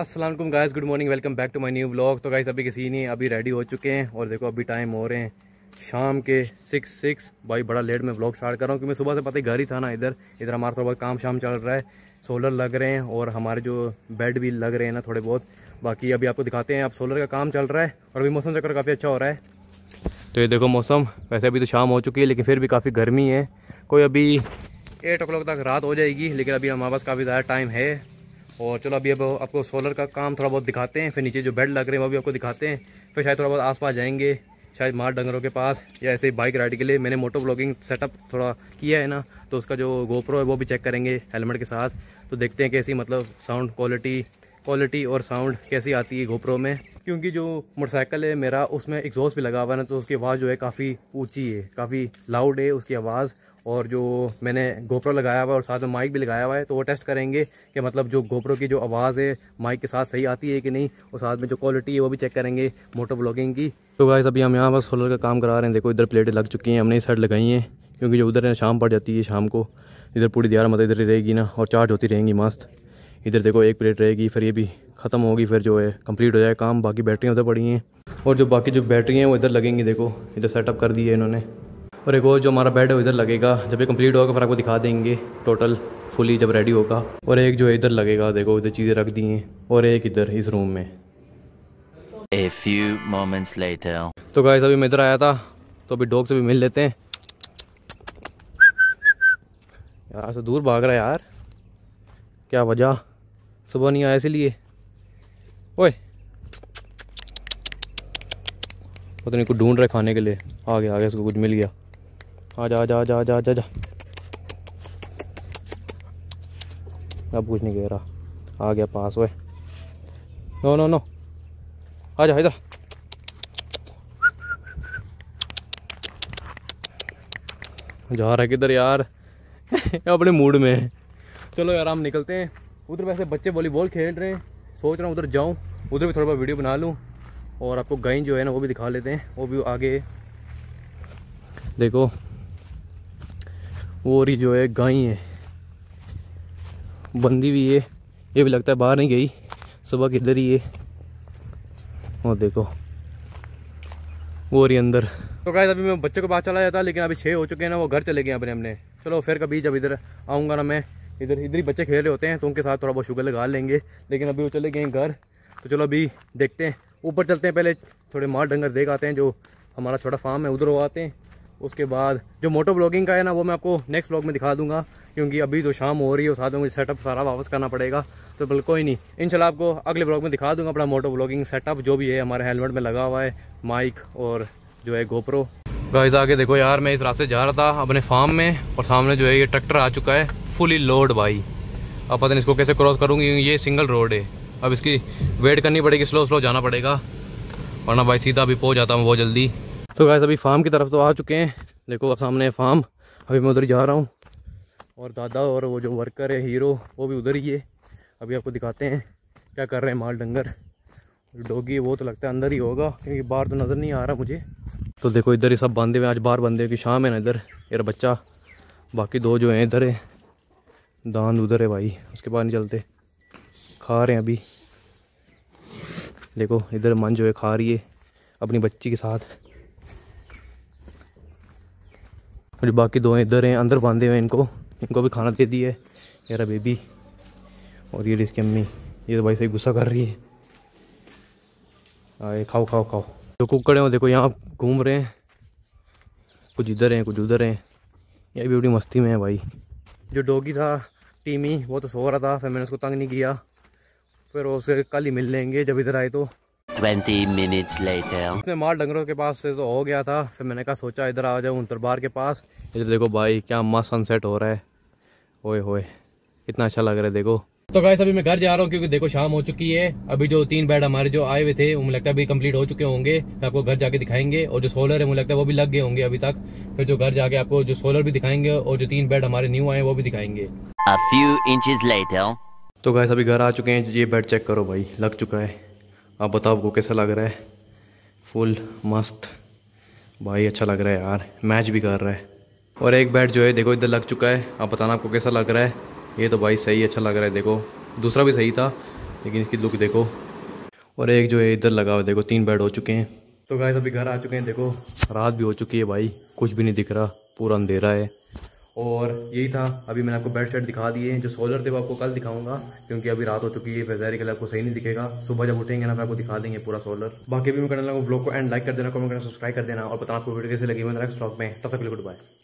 Aslam guys good morning welcome back to my new blog तो guys अभी किसी नहीं अभी रेडी हो चुके हैं और देखो, अभी टाइम हो रहे हैं शाम के सिक्स सिक्स भाई, बड़ा लेट में ब्लॉग स्टार्ट कर रहा हूँ, क्योंकि सुबह से पता ही घर ही था ना इधर। इधर हमारा थोड़ा बहुत काम शाम चल रहा है सोलर लग रहे हैं और हमारे जो बेड भी लग रहे हैं ना थोड़े बहुत। बाकी अभी आपको दिखाते हैं, अब सोलर का काम चल रहा है और अभी मौसम चक्कर काफ़ी अच्छा हो रहा है। तो ये देखो मौसम, वैसे अभी तो शाम हो चुकी है, लेकिन फिर भी काफ़ी गर्मी है। कोई अभी एट ओ तक रात हो जाएगी, लेकिन अभी हमारे पास काफ़ी ज़्यादा टाइम है। और चलो अभी अब आपको सोलर का काम थोड़ा बहुत दिखाते हैं, फिर नीचे जो बेड लग रहे हैं वो भी आपको दिखाते हैं। फिर शायद थोड़ा बहुत आसपास जाएँगे, शायद मार डंगरों के पास या ऐसे बाइक राइड के लिए। मैंने मोटो ब्लॉगिंग सेटअप थोड़ा किया है ना तो उसका जो गोप्रो है वो भी चेक करेंगे हेलमेट के साथ। तो देखते हैं कैसी मतलब साउंड क्वालिटी क्वालिटी और साउंड कैसी आती है गोप्रो में। क्योंकि जो मोटरसाइकिल है मेरा, उसमें एग्जॉस्ट भी लगा हुआ है ना तो उसकी आवाज़ जो है काफ़ी ऊँची है, काफ़ी लाउड है उसकी आवाज़। और जो मैंने गोप्रो लगाया हुआ है और साथ में माइक भी लगाया हुआ है तो वो टेस्ट करेंगे कि मतलब जो गोप्रो की जो आवाज़ है, माइक के साथ सही आती है कि नहीं, और साथ में जो क्वालिटी है, वो भी चेक करेंगे मोटर ब्लॉगिंग की। तो गाइस अभी हम यहाँ पर सोलर का काम करा रहे हैं। देखो, इधर प्लेटें लग चुकी हैं, हमने इस साइड लगाई हैं, क्योंकि जो उधर है, शाम पड़ जाती है शाम को। इधर पूरी दियार मतलब इधर ही रहेगी ना, और चार्ज होती रहेंगी मस्त। इधर देखो, एक प्लेट रहेगी, फिर ये भी ख़त्म होगी, फिर जो है कंप्लीट हो जाए काम। बाकी बैटरियाँ उधर पड़ी हैं, और जो बाकी जो बैटरी हैं, वो इधर लगेंगी, देखो, इधर सेटअप कर दी है इन्होंने। और एक और जो हमारा बेड है इधर लगेगा। जब ये कंप्लीट होगा फिर आपको दिखा देंगे टोटल फुली जब रेडी होगा। और एक जो है इधर लगेगा देखो इधर चीज़ें रख दी हैं। और एक इधर इस रूम में। A few moments later. तो गाइस अभी मैं इधर आया था तो अभी डॉग से भी मिल लेते हैं। यार से दूर भाग रहा है यार। क्या वजह? सुबह नहीं आया इसलिए। ओए। पता नहीं कुछ ढूंढ रहे खाने के लिए। आ गया आ गया इसको कुछ मिल गया। आ जा आ जा आ जा। अब कुछ नहीं कह रहा। आ गया पास, ओए। No no no. आ जा इधर जा। रहा किधर यार? अपने मूड में। चलो यार, हम निकलते हैं। उधर वैसे बच्चे वॉलीबॉल खेल रहे हैं। सोच रहा हूँ उधर जाऊँ। उधर भी थोड़ा बहुत वीडियो बना लूँ। और आपको गाय जो है ना, वो भी दिखा लेते हैं। वो भी आगे। देखो वो रही जो है गाय है। बंदी भी है, ये भी लगता है बाहर नहीं गई, सुबह किधर ही है। और देखो वो रही अंदर। तो गाइस अभी मैं बच्चे को बाहर चला जाता लेकिन अभी छः हो चुके हैं ना, वो घर चले गए अपने हमने चलो फिर कभी जब इधर आऊँगा ना मैं, इधर इधर ही बच्चे खेल रहे होते हैं तो उनके साथ थोड़ा बहुत शुगर लगा लेंगे। लेकिन अभी वो चले गए घर तो चलो अभी देखते हैं। ऊपर चलते हैं, पहले थोड़े माल डंगर देख आते हैं, जो हमारा छोटा फार्म है, उधर वो आते हैं। उसके बाद जो मोटो ब्लॉगिंग का है ना, वो मैं आपको नेक्स्ट ब्लॉग में दिखा दूँगा, क्योंकि अभी तो शाम हो रही है साथ में मुझे सेटअप सारा वापस करना पड़ेगा तो बिल्कुल कोई नहीं। इंशाल्लाह आपको अगले ब्लॉग में दिखा दूँगा अपना मोटो ब्लॉगिंग सेटअप जो भी है, हमारे हेलमेट में लगा हुआ है माइक और जो है गोप्रो गाइस आगे देखो यार, मैं इस रास्ते जा रहा था अपने फार्म में, और सामने जो है ये ट्रैक्टर आ चुका है फुली लोड भाई। अब पता नहीं इसको कैसे क्रॉस करूँगी ये सिंगल रोड है। अब इसकी वेट करनी पड़ेगी स्लो स्लो जाना पड़ेगा। वरना भाई, सीधा अभी पहुँच जाता हूँ बहुत जल्दी। तो गाइस अभी फार्म की तरफ़ तो आ चुके हैं। देखो अब सामने फार्म अभी मैं उधर जा रहा हूँ। और दादा और वो जो वर्कर है हीरो वो भी उधर ही है। अभी आपको दिखाते हैं क्या कर रहे हैं माल डंगर। डोगी वो तो लगता है अंदर ही होगा, क्योंकि बाहर तो नज़र नहीं आ रहा मुझे। तो देखो इधर ही सब बांधे हुए आज बाहर बंदे की शाम है ना इधर। मेरा बच्चा, बाकी दो जो हैं इधर है। दांत उधर है भाई, उसके बाद नहीं चलते। खा रहे हैं अभी। देखो, इधर मन जो है खा रही है अपनी बच्ची के साथ। और बाकी दो इधर हैं, अंदर बांधे हुए इनको। इनको भी खाना दे दी है। मेरा बेबी। और ये इसकी अम्मी। ये तो भाई सही गुस्सा कर रही है। आए खाओ खाओ खाओ। जो कुकड़ हैं देखो यहाँ घूम रहे हैं। कुछ इधर हैं, कुछ उधर हैं। ये भी बड़ी मस्ती में है भाई। जो डोगी था, टीमी, वो तो सो रहा था, फिर मैंने उसको तंग नहीं किया। फिर उसके कल ही मिल लेंगे जब इधर आए तो। 20 minutes later. माल डंगरों के पास से तो हो गया था। फिर मैंने कहा सोचा इधर आ जाऊँ दरबार के पास। इधर देखो भाई क्या मस्त सनसेट हो रहा है। ओए होए कितना अच्छा लग रहा है देखो। तो गाइस अभी मैं घर जा रहा हूँ क्योंकि देखो शाम हो चुकी है। अभी जो तीन बेड हमारे जो आए हुए थे वो मुझे लगता है अभी कंप्लीट हो चुके होंगे। तो आपको घर जाके दिखाएँगे और जो सोलर है मुझे लगता है वो भी लग गए होंगे अभी तक। फिर जो घर जाके आपको जो सोलर भी दिखाएँगे और जो तीन बेड हमारे न्यू आए वो भी दिखाएँगे। A few inches later. तो गाइस अभी घर आ चुके हैं ये बेड चेक करो भाई लग चुका है। आप बताओ आपको कैसा लग रहा है? फुल मस्त। भाई अच्छा लग रहा है यार। मैच भी कर रहा है। और एक बेड जो है, देखो, इधर लग चुका है। आप बताना आपको कैसा लग रहा है? ये तो भाई सही अच्छा लग रहा है, देखो। दूसरा भी सही था, लेकिन इसकी लुक देखो। और एक जो है, इधर लगा हुआ देखो, तीन बैट हो चुके हैं। तो गाइस अभी घर आ चुके हैं, देखो। रात भी हो चुकी है भाई। कुछ भी नहीं दिख रहा, पूरा अंधेरा है। और यही था। अभी मैंने आपको बेड शेड दिखा दिए जो सोलर थे वो आपको कल दिखाऊँगा, क्योंकि अभी रात हो चुकी है, फिर के आपको सही नहीं दिखेगा। सुबह जब उठेंगे ना, फिर आपको दिखा देंगे पूरा सोलर बाकी भी मैं करने लगा ब्लॉग को एंड लाइक कर देना कमेंट करना सब्सक्राइब कर देना, और बताना आपको वीडियो कैसे लगी हुई नेक्स्ट ब्लॉग में। तब तक गुड बाय